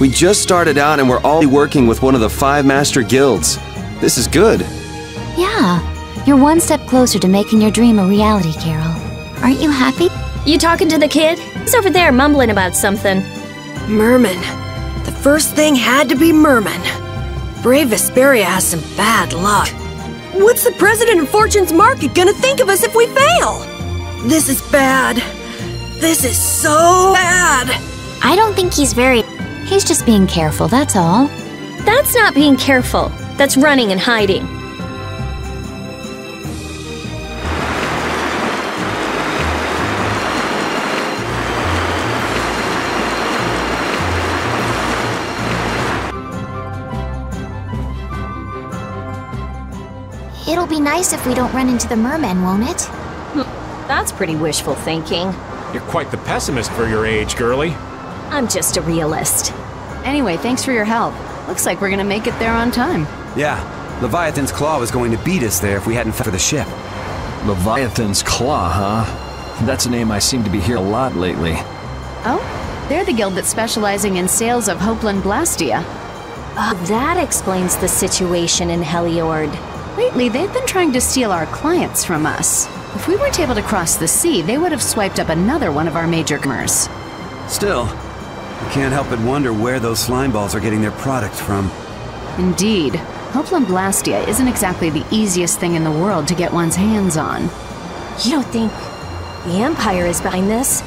We just started out and we're already working with one of the five master guilds. This is good. Yeah, you're one step closer to making your dream a reality, Karol. Aren't you happy? You talking to the kid? He's over there mumbling about something. Merman. The first thing had to be Merman. Brave Vesperia has some bad luck. What's the president of Fortune's Market gonna think of us if we fail? This is bad. This is so bad. I don't think he's very. He's just being careful, that's all. That's not being careful. That's running and hiding. It'll be nice if we don't run into the mermen, won't it? Hmm, that's pretty wishful thinking. You're quite the pessimist for your age, girlie. I'm just a realist. Anyway, thanks for your help. Looks like we're gonna make it there on time. Yeah, Leviathan's Claw was going to beat us there if we hadn't fought for the ship. Leviathan's Claw, huh? That's a name I seem to be hearing a lot lately. Oh? They're the guild that's specializing in sales of hoplon Blastia. Uh, that explains the situation in Heliord. Lately, they've been trying to steal our clients from us. If we weren't able to cross the sea, they would have swiped up another one of our major commerce. Still, I can't help but wonder where those slime balls are getting their product from. Indeed. Hoplon Blastia isn't exactly the easiest thing in the world to get one's hands on. You don't think the Empire is behind this?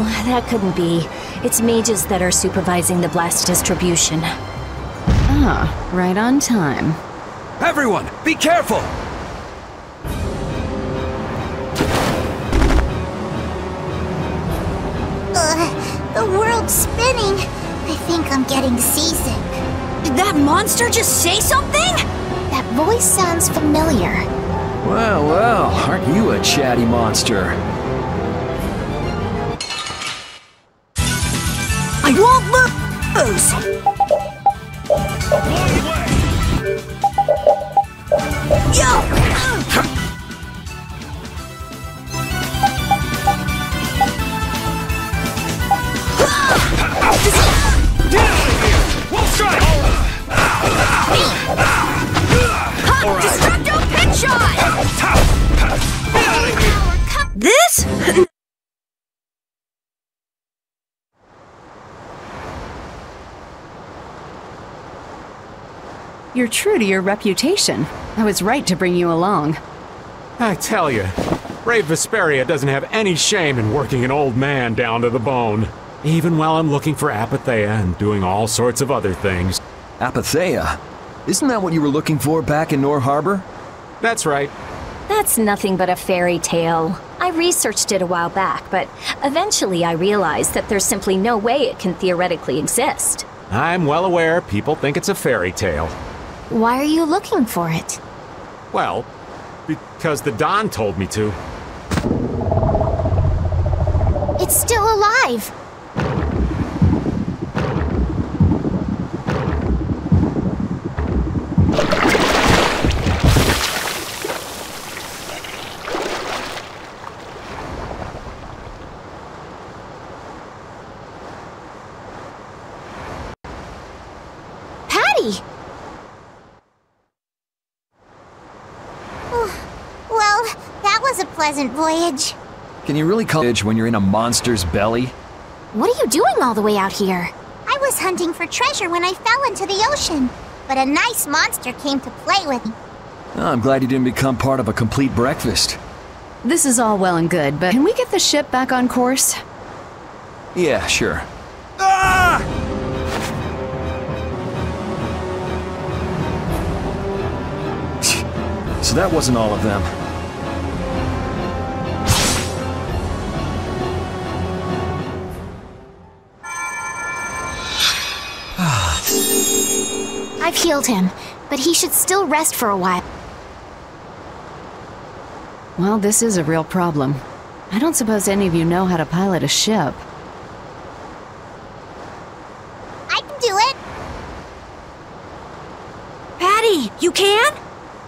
Well, that couldn't be. It's mages that are supervising the blast distribution. Ah, right on time. Everyone, be careful! The world's spinning. I think I'm getting seasick. Did that monster just say something? That voice sounds familiar. Well, well, aren't you a chatty monster? I won't lose! Yo! You're true to your reputation. I was right to bring you along. I tell you, Brave Vesperia doesn't have any shame in working an old man down to the bone. Even while I'm looking for Apatheia and doing all sorts of other things. Apatheia? Isn't that what you were looking for back in Nor Harbor? That's right. That's nothing but a fairy tale. I researched it a while back, but eventually I realized that there's simply no way it can theoretically exist. I'm well aware people think it's a fairy tale. Why are you looking for it? Well, because the Don told me to. It's still alive! Patty! Well, that was a pleasant voyage. Can you really call it when you're in a monster's belly? What are you doing all the way out here? I was hunting for treasure when I fell into the ocean, but a nice monster came to play with me. Oh, I'm glad you didn't become part of a complete breakfast. This is all well and good, but can we get the ship back on course? Yeah, sure. Ah! So that wasn't all of them. I've healed him, but he should still rest for a while. Well, this is a real problem. I don't suppose any of you know how to pilot a ship. I can do it. Patty, you can?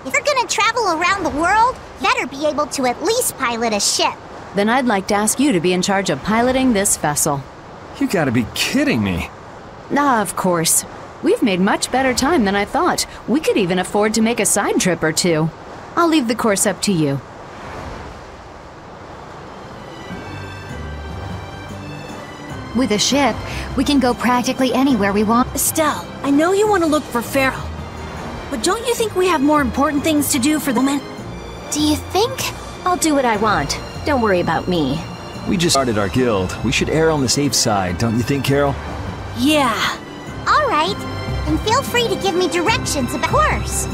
If you're gonna travel around the world, better be able to at least pilot a ship. Then I'd like to ask you to be in charge of piloting this vessel. You gotta be kidding me. Ah, of course. We've made much better time than I thought. We could even afford to make a side trip or two. I'll leave the course up to you. With a ship, we can go practically anywhere we want. Estelle, I know you want to look for Phaeroh. But don't you think we have more important things to do for the moment? Do you think? I'll do what I want. Don't worry about me. We just started our guild. We should err on the safe side, don't you think, Karol? Yeah. Right. And feel free to give me directions about course.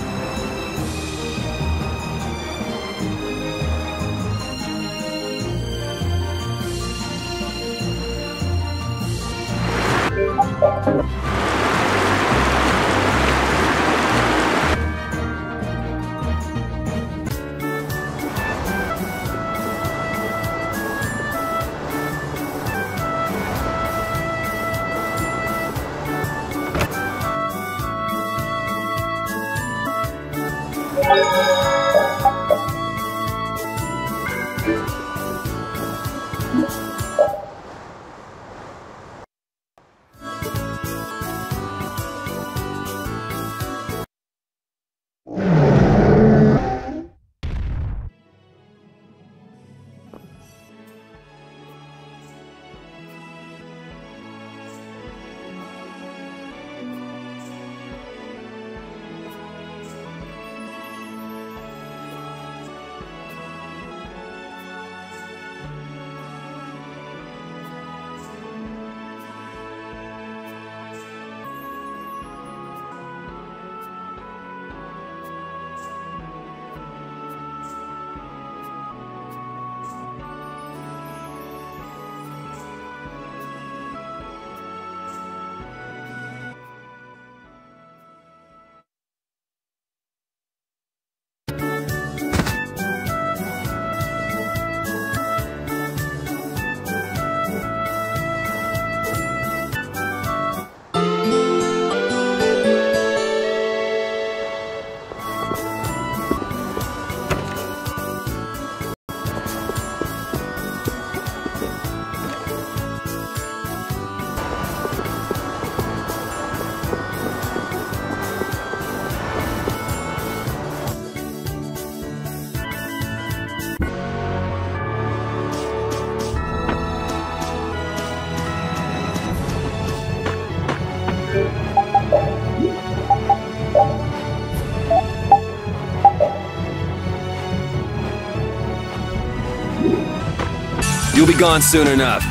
You'll be gone soon enough.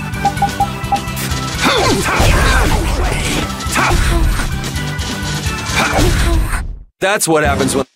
That's what happens when...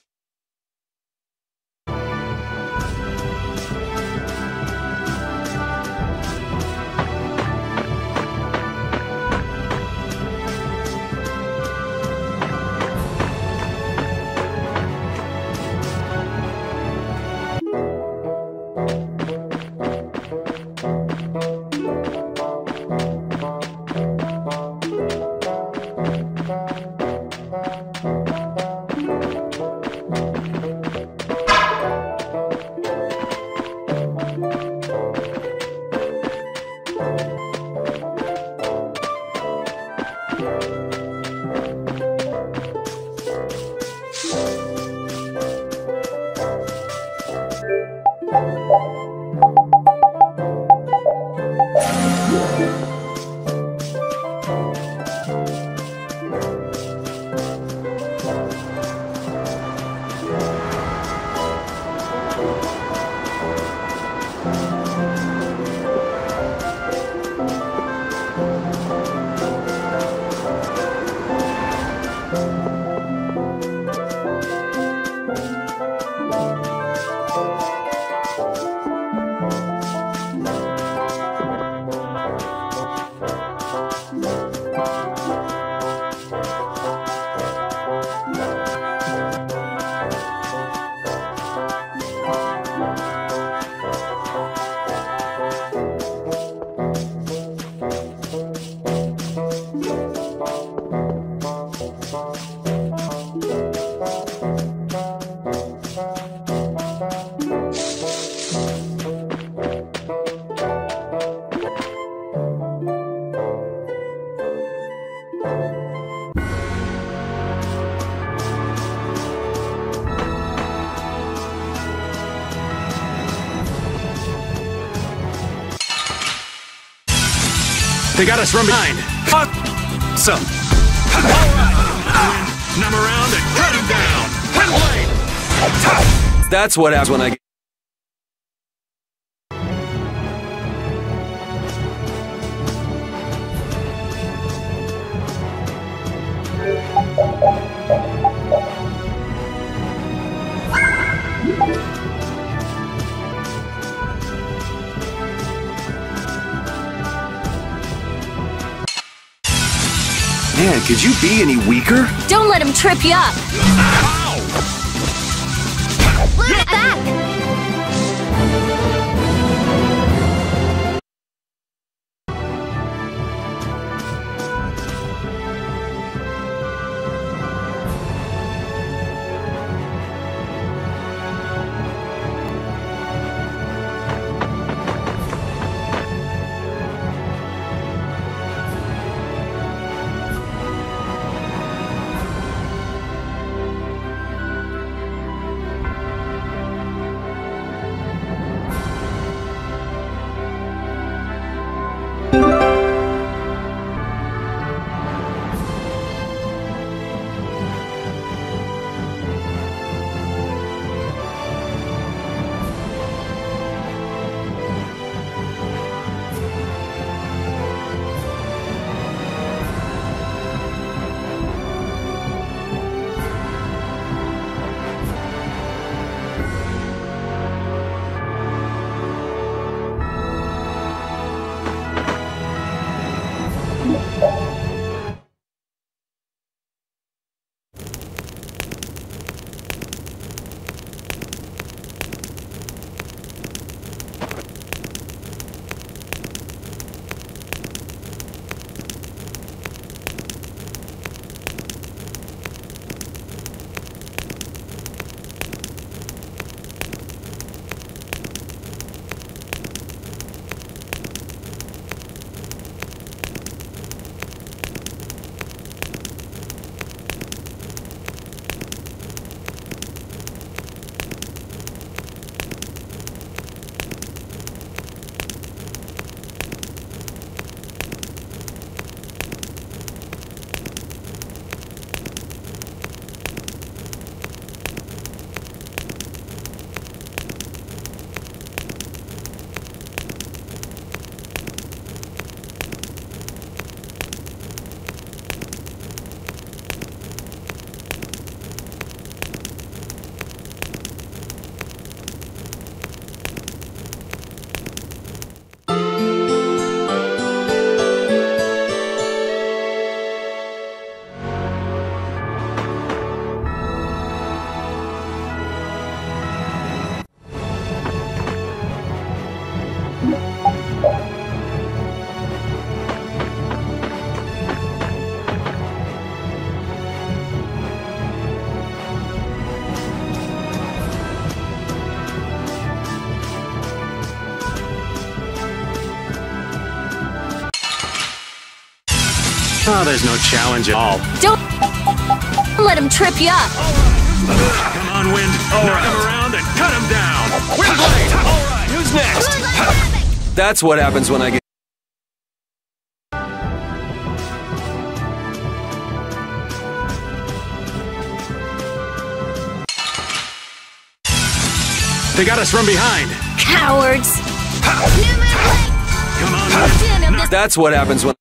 They got us from behind. Fuck! So, Numb around and cut him down. Blade. That's what happens when I. Man, could you be any weaker? Don't let him trip you up! Oh, there's no challenge at all. Don't let him trip you up! Come on, Wind. Knock him around and cut him down. Wind blade. All right, who's next? That's what happens when I get. They got us from behind. Cowards! Come on, Wind. Damn him, this That's what happens when.